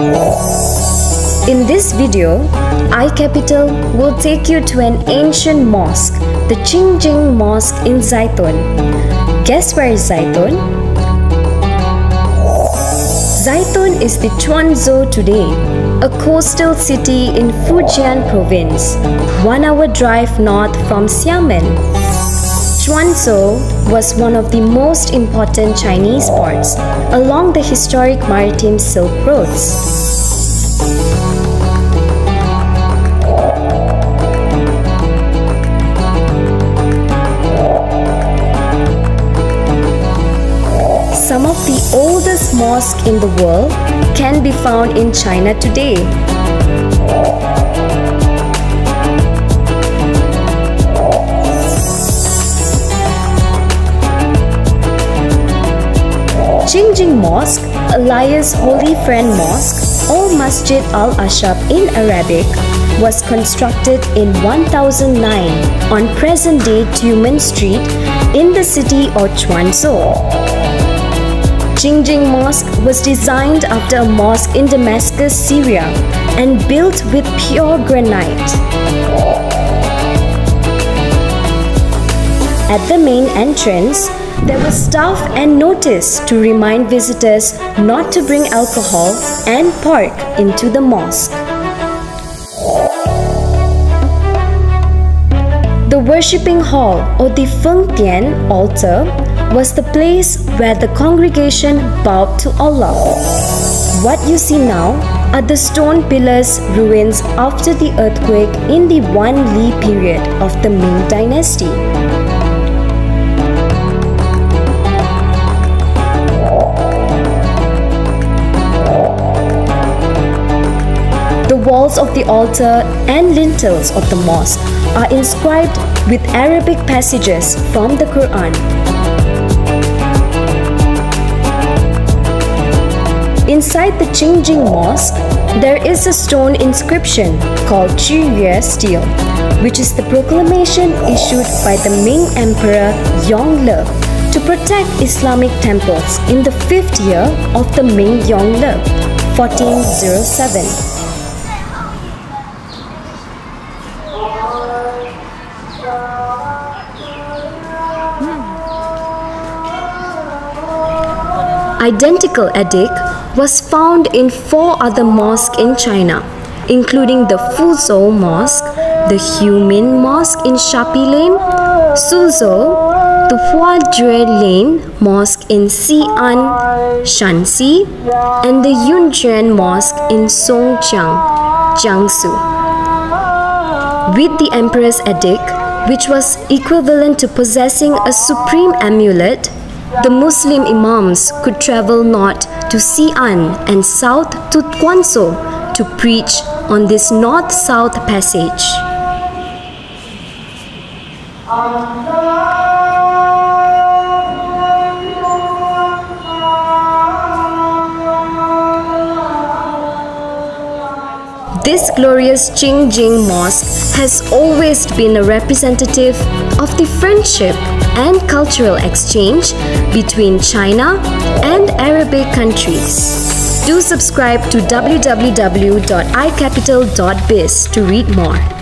In this video, iCapital will take you to an ancient mosque, the Qingjing Mosque in Zaitun. Guess where is Zaitun? Zaitun is the Quanzhou today, a coastal city in Fujian province, one hour drive north from Xiamen. Quanzhou was one of the most important Chinese ports along the historic maritime Silk Roads. Some of the oldest mosques in the world can be found in China today. Qingjing Mosque, Elias Holy Friend Mosque, or Masjid Al Ashab in Arabic, was constructed in 1009 on present-day Tumen Street in the city of Quanzhou. Qingjing Mosque was designed after a mosque in Damascus, Syria, and built with pure granite. At the main entrance, there was staff and notice to remind visitors not to bring alcohol and park into the mosque. The worshipping hall or the Feng Tian altar was the place where the congregation bowed to Allah. What you see now are the stone pillars ruins after the earthquake in the Wan Li period of the Ming dynasty. Walls of the altar and lintels of the mosque are inscribed with Arabic passages from the Quran. Inside the Qingjing Mosque, there is a stone inscription called Yue Stele, which is the proclamation issued by the Ming Emperor Yongle to protect Islamic temples in the fifth year of the Ming Yongle, 1407. Identical edict was found in four other mosques in China, including the Fuzhou Mosque, the Humin Mosque in Shapi Lane, Suzhou, the Huajue Lane Mosque in Xi'an, Shanxi, and the Yunquan Mosque in Songjiang, Jiangsu. With the emperor's edict, which was equivalent to possessing a supreme amulet, the Muslim imams could travel north to Xi'an and south to Quanzhou to preach on this north-south passage. This glorious Qingjing Mosque has always been a representative of the friendship and cultural exchange between China and Arabic countries. Do subscribe to www.icapital.biz to read more.